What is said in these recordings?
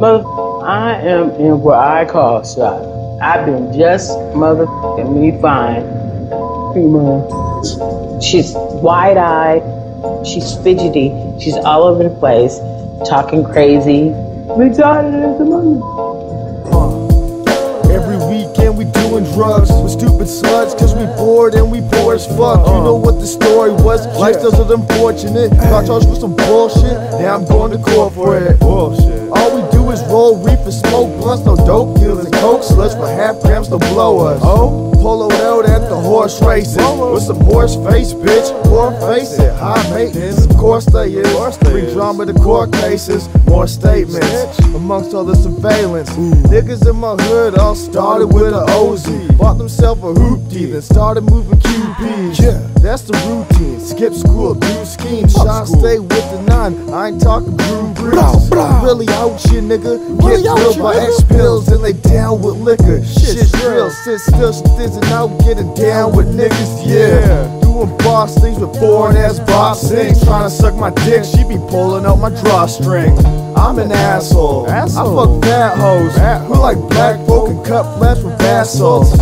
Mother, I am in what I call shock. I've been just motherfucking me fine. She's wide eyed, she's fidgety, she's all over the place, talking crazy. Retarded as a mother. Drugs with stupid sluts Cause we bored and we poor as fuck. You know what the story was, lifestyles of unfortunate Got charged for some bullshit, now I'm going to court for it. Bullshit. All we do is roll reefer, smoke blunts, no dope deals and coke sluts For half grams to blow us. Oh horse races With some horse face, bitch, poor face it. High maintenance, of course they is. Bring drama to court cases, more statements. Amongst all the surveillance Niggas in my hood all started with a OZ. Bought themselves a hoopty, then started moving QPs Yeah, that's the routine. Skip school, do schemes. Shot stay with the nine, I ain't talking brew breeze I'm really out shit, nigga. Get drilled by X pills and they down with liquor. Shit's real, sit still, stizzing out Getting down with niggas, yeah Doing boss things with foreign ass bossing Trying to suck my dick, she be pulling out my drawstring I'm an asshole. I fuck fat hoes who like black folk and cut flesh with salts.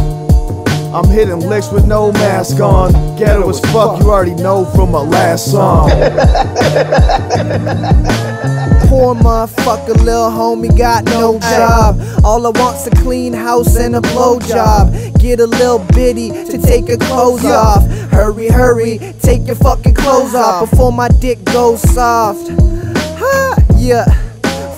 I'm hitting licks with no mask on. Ghetto as fuck, you already know from my last song. Poor motherfucker, little homie got no job. All I want's a clean house and a blowjob. Get a little bitty to take her clothes off. Hurry, hurry, take your fucking clothes off before my dick goes soft. Ha, yeah.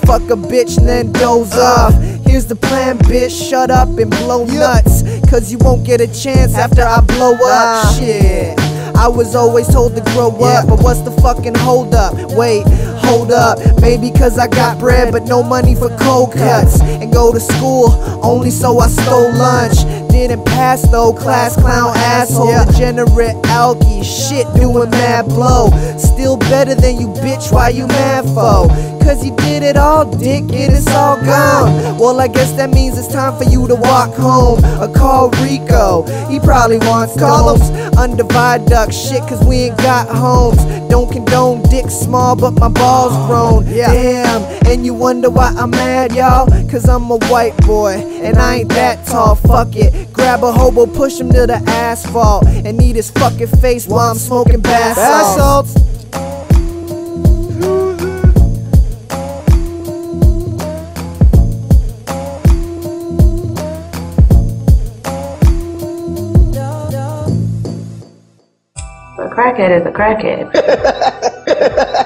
Fuck a bitch and then doze off. Here's the plan, bitch. Shut up and blow nuts. Cause you won't get a chance after I blow up. Shit. I was always told to grow up, but what's the fucking hold up? Wait, hold up. Maybe cause I got bread, but no money for cold cuts. And go to school only so I stole lunch. Didn't pass though, class clown asshole, degenerate alky, shit doing mad blow. Still better than you, bitch. Why you mad for? Cause you did it all, dick, and it is all gone. Well, I guess that means it's time for you to walk home or call Rico. He probably wants Carlos under viaduct shit, cause we ain't got homes. Don't condone dick small, but my balls oh. grown. Damn, and you wonder why I'm mad, y'all? Cause I'm a white boy, and I ain't that tall, fuck it. Grab a hobo, push him to the asphalt, and eat his fucking face while I'm smoking bath salts. A crackhead is a crackhead.